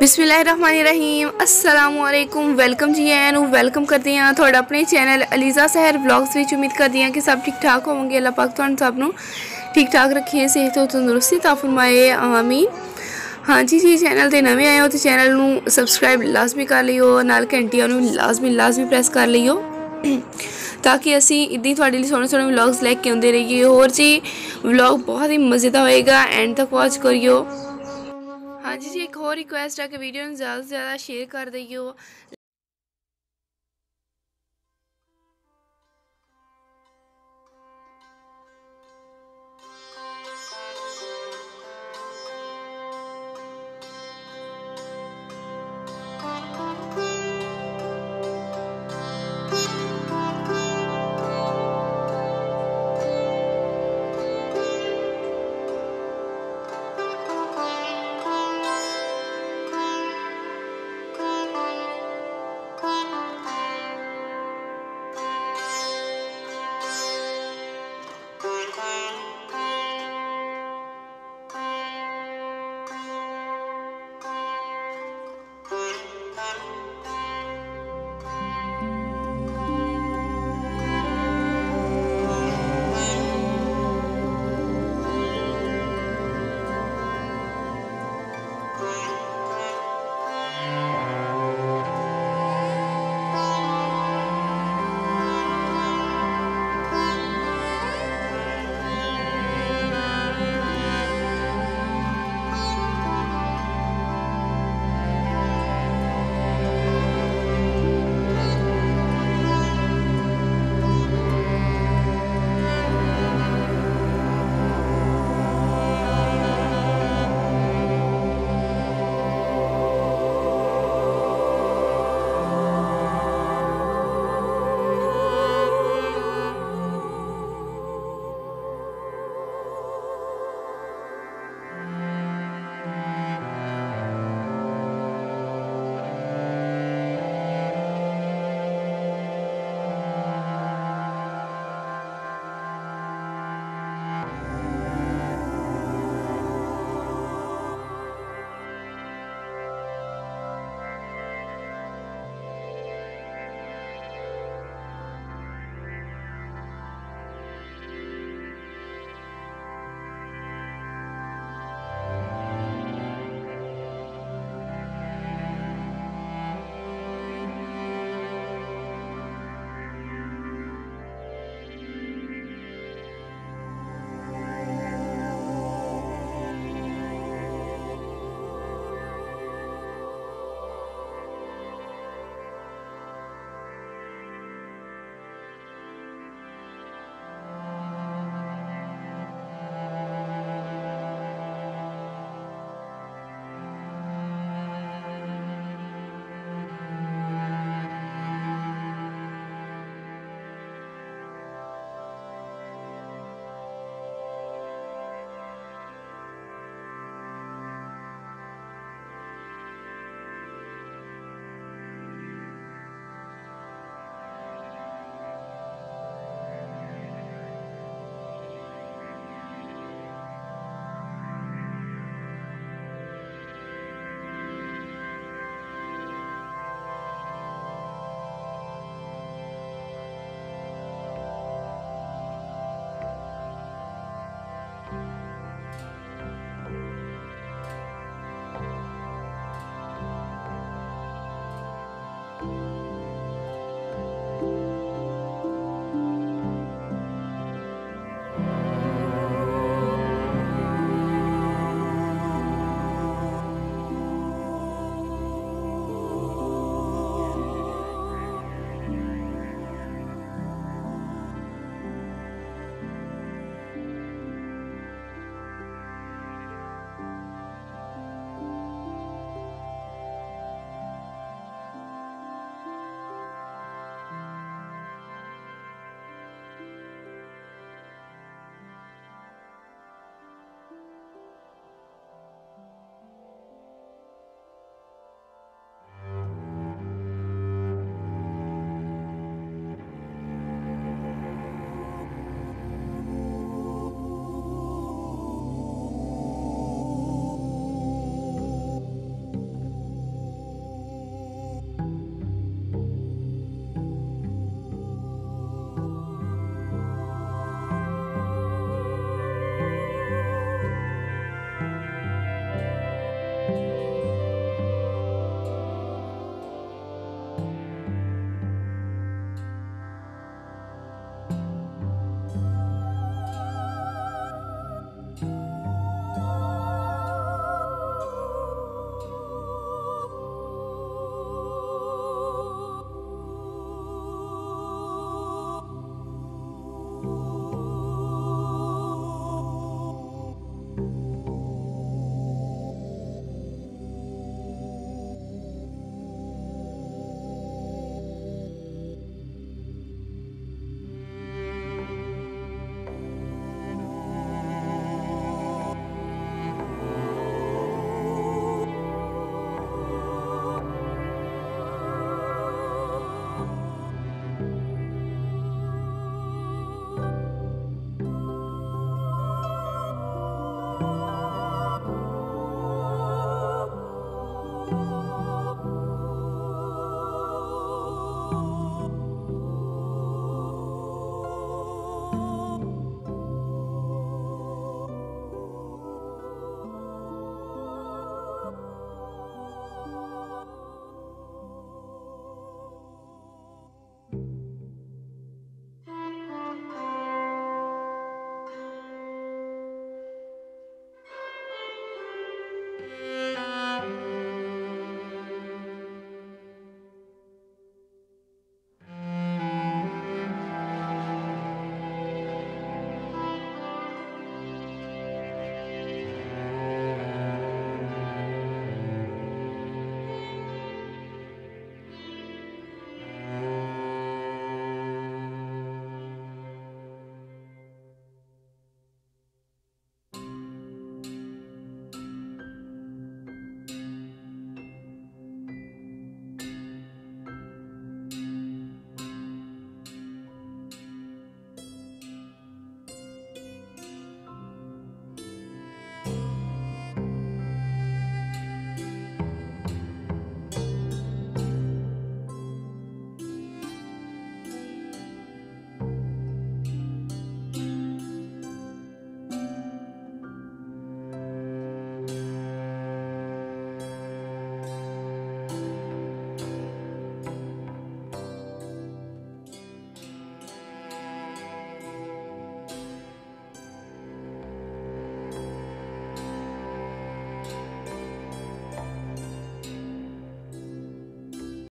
ਬਿਸਮਿਲ੍ਲਾਹਿਰਰਹਿਮਾਨਿਰਰਹੀਮ ਅਸਲਾਮੁ ਅਲੈਕੁਮ welcome ਜੀ ਆਇਆਂ welcome ਕਰਦੇ ਹਾਂ ਤੁਹਾਡਾ ਆਪਣੇ ਚੈਨਲ ਅਲੀਜ਼ਾ ਸਹਿਰ ਵਲੌਗਸ ਵਿੱਚ ਉਮੀਦ ਕਰਦੀ ਹਾਂ ਕਿ ਸਭ ਠੀਕ ਠਾਕ ਹੋਵੋਗੇ ਅੱਲਾਹ ਪਾਕ ਤੁਹਾਨੂੰ ਸਭ ਨੂੰ ਠੀਕ ਠਾਕ ਰੱਖੇ ਸਿਹਤ ਤੇ ਤੰਦਰੁਸਤੀ ਤਾ ਫਰਮਾਏ ਆਮੀਨ ਹਾਂਜੀ ਜੀ ਚੈਨਲ ਤੇ ਨਵੇਂ ਆਏ ਹੋ ਤੇ ਚੈਨਲ ਨੂੰ ਸਬਸਕ੍ਰਾਈਬ ਲਾਜ਼ਮੀ ਕਰ ਲਿਓ ਨਾਲ ਘੰਟੀਆਂ ਨੂੰ ਲਾਜ਼ਮੀ ਲਾਜ਼ਮੀ ਪ੍ਰੈਸ ਕਰ ਲਿਓ ਤਾਂ ਕਿ ਅਸੀਂ ਇਦਾਂ ਤੁਹਾਡੇ ਲਈ ਸੋਹਣੇ ਸੋਹਣੇ ਵਲੌਗਸ ਲੈ ਕੇ ਆਉਂਦੇ ਰਹੀਏ ਹੋਰ ਜੀ ਵਲੌਗ ਬਹੁਤ ਹੀ ਮਜ਼ੇਦਾਰ ਹੋਏਗਾ ਐਂਡ ਤੱਕ ਵਾਚ ਕਰਿਓ ਹਾਂਜੀ ਜੀ ਇੱਕ ਹੋਰ ਰਿਕੁਐਸਟ ਹੈ ਕਿ ਵੀਡੀਓ ਨੂੰ ਜ਼ਿਆਦਾ ਤੋਂ ਜ਼ਿਆਦਾ ਸ਼ੇਅਰ ਕਰ ਦਈਓ।